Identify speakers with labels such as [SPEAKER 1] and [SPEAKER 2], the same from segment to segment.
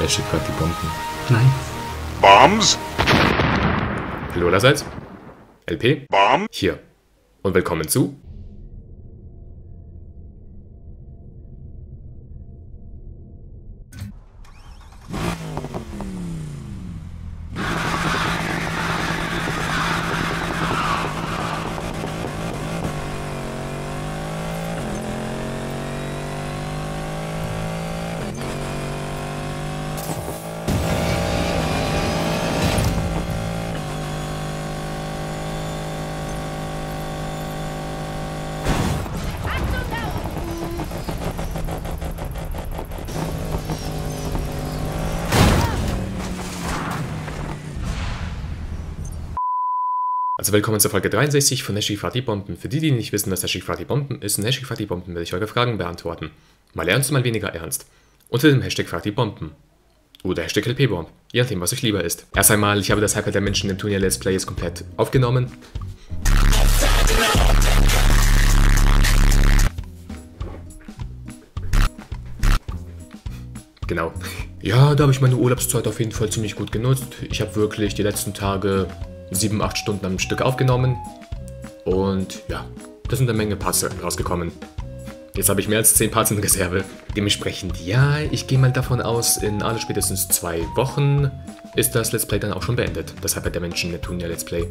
[SPEAKER 1] Er schickt gerade die Bomben.
[SPEAKER 2] Nein.
[SPEAKER 3] Bombs?
[SPEAKER 1] Hallo allerseits. LP?
[SPEAKER 3] Bomb?
[SPEAKER 1] Hier. Und willkommen zu Also willkommen zur Folge 63 von Neshi Fati Bomben. Für die, die nicht wissen, was Neshi Fati Bomben ist, Neshi Fati Bomben will ich eure Fragen beantworten. Mal ernst, mal weniger ernst. Unter dem Hashtag Fati Bomben. Oder Hashtag LP-Bomb. Je nachdem, was euch lieber ist. Erst einmal, ich habe das Hyper der Menschen im Turnier Let's Play jetzt komplett aufgenommen. Genau. Ja, da habe ich meine Urlaubszeit auf jeden Fall ziemlich gut genutzt. Ich habe wirklich die letzten Tage 7, 8 Stunden am Stück aufgenommen. Und ja, da sind eine Menge Parts rausgekommen. Jetzt habe ich mehr als 10 Parts in Reserve. Dementsprechend, ja, ich gehe mal davon aus, in alle spätestens zwei Wochen ist das Let's Play dann auch schon beendet. Das hat bei der Menschen Let's Play.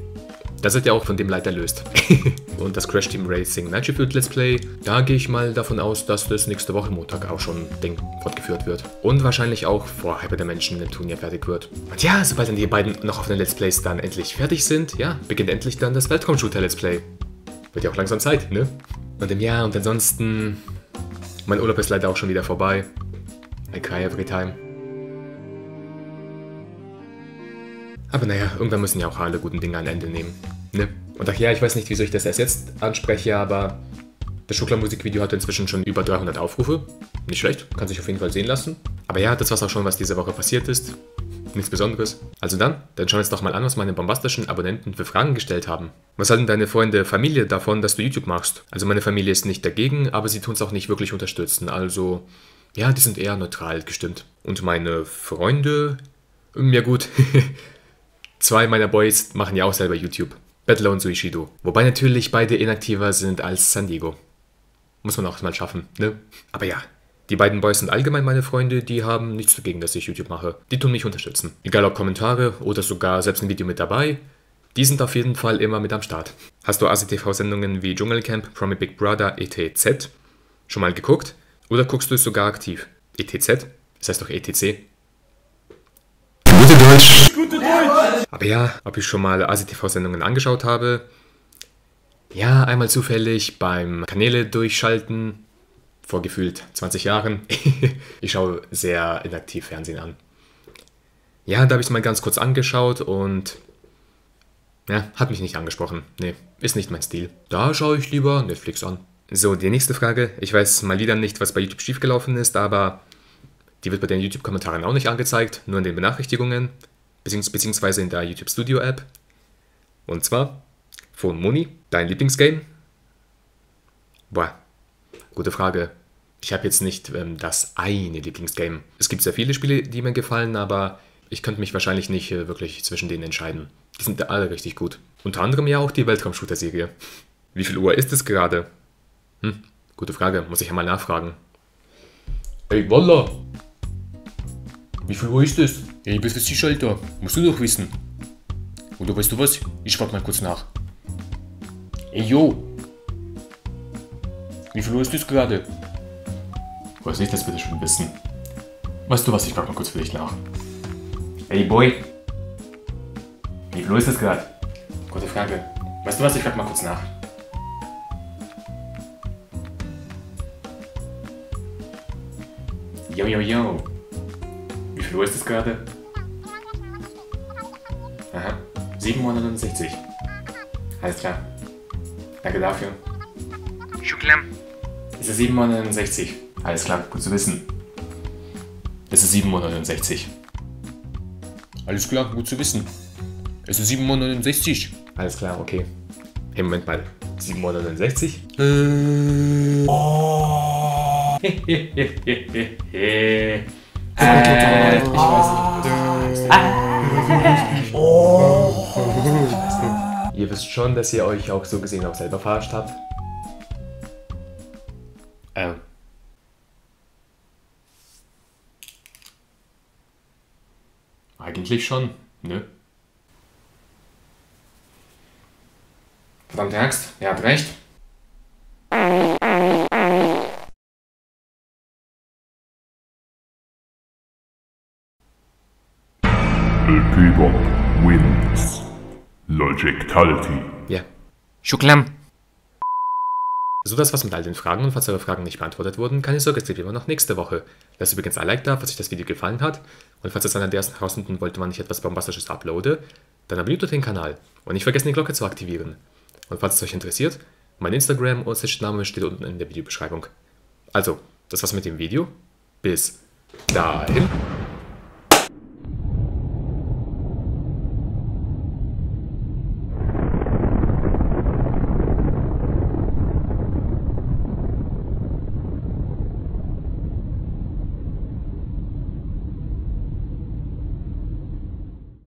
[SPEAKER 1] Das wird ja auch von dem Leiter löst. und das Crash Team Racing Night Let's Play, da gehe ich mal davon aus, dass das nächste Woche Montag auch schon Ding fortgeführt wird. Und wahrscheinlich auch vor Hyper Dimension Neptunia fertig wird. Und ja, sobald dann die beiden noch offenen Let's Plays dann endlich fertig sind, ja, beginnt endlich dann das Weltraum-Shooter Let's Play. Wird ja auch langsam Zeit, ne? Und im Jahr und ansonsten, mein Urlaub ist leider auch schon wieder vorbei. I cry every time. Aber naja, irgendwann müssen ja auch alle guten Dinge ein Ende nehmen. Ne? Und ach ja, ich weiß nicht, wieso ich das erst jetzt anspreche, aber das Schuckler-Musikvideo hat inzwischen schon über 300 Aufrufe. Nicht schlecht, kann sich auf jeden Fall sehen lassen. Aber ja, das war's auch schon, was diese Woche passiert ist. Nichts Besonderes. Also dann, dann schau uns doch mal an, was meine bombastischen Abonnenten für Fragen gestellt haben. Was halten deine Freunde, Familie davon, dass du YouTube machst? Also meine Familie ist nicht dagegen, aber sie tun es auch nicht wirklich unterstützen. Also, ja, die sind eher neutral gestimmt. Und meine Freunde, ja gut, Zwei meiner Boys machen ja auch selber YouTube. Battler und Suishido. Wobei natürlich beide inaktiver sind als San Diego. Muss man auch mal schaffen, ne? Aber ja, die beiden Boys sind allgemein meine Freunde, die haben nichts dagegen, dass ich YouTube mache. Die tun mich unterstützen. Egal ob Kommentare oder sogar selbst ein Video mit dabei, die sind auf jeden Fall immer mit am Start. Hast du ACTV-Sendungen wie Dschungelcamp, Promi Big Brother, ETZ schon mal geguckt? Oder guckst du es sogar aktiv? ETZ? Das heißt doch ETC. Gute Deutsch! Aber ja, ob ich schon mal ASI-TV-Sendungen angeschaut habe? Ja, einmal zufällig beim Kanäle durchschalten, vor gefühlt 20 Jahren. ich schaue sehr inaktiv Fernsehen an. Ja, da habe ich es mal ganz kurz angeschaut und ja, hat mich nicht angesprochen. Nee, ist nicht mein Stil. Da schaue ich lieber Netflix an. So, die nächste Frage. Ich weiß mal wieder nicht, was bei YouTube schiefgelaufen ist, aber die wird bei den YouTube-Kommentaren auch nicht angezeigt, nur in den Benachrichtigungen, beziehungsweise in der YouTube Studio App. Und zwar von Moni, dein Lieblingsgame? Boah, gute Frage. Ich habe jetzt nicht ähm, das eine Lieblingsgame. Es gibt sehr viele Spiele, die mir gefallen, aber ich könnte mich wahrscheinlich nicht äh, wirklich zwischen denen entscheiden. Die sind alle richtig gut. Unter anderem ja auch die Weltraum-Shooter-Serie. Wie viel Uhr ist es gerade? Hm, gute Frage, muss ich ja mal nachfragen. Hey, Walla! Wie viel Uhr ist es? Ja, ich bin für sicher, Alter. Musst du doch wissen. Oder weißt du was? Ich frag mal kurz nach. Ey, yo. Wie viel Uhr ist es gerade? Weiß nicht, das bitte schon wissen. Weißt du was? Ich frag mal kurz für dich nach. Ey, Boy. Wie viel Uhr ist es gerade? Gute Frage. Weißt du was? Ich frag mal kurz nach. Yo, yo, yo. Wie viel Uhr ist es gerade? Aha, 769. Alles klar. Danke dafür.
[SPEAKER 3] Schuklam.
[SPEAKER 1] Es ist 769. Alles klar, gut zu wissen. Es ist 769. Alles klar, gut zu wissen. Es ist 769. Alles klar, okay. Hey, Moment mal. 769? Äh. Oh. Äh, ich weiß. Ihr wisst schon, dass ihr euch auch so gesehen auch selber verarscht habt. Ähm. Eigentlich schon, ne? Verdammte Axt, ihr habt recht.
[SPEAKER 2] Bebop wins. Logicality.
[SPEAKER 1] Ja.
[SPEAKER 3] Shuklam.
[SPEAKER 1] So, das war's mit all den Fragen und falls eure Fragen nicht beantwortet wurden, keine Sorge, es gibt immer noch nächste Woche. Lasst übrigens ein Like da, falls euch das Video gefallen hat. Und falls es einer der ersten herausfinden wollte, wann ich etwas Bombastisches uploade, dann abonniert den Kanal und nicht vergessen die Glocke zu aktivieren. Und falls es euch interessiert, mein Instagram und Name steht unten in der Videobeschreibung. Also, das war's mit dem Video. Bis dahin.